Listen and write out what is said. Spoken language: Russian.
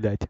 блядь.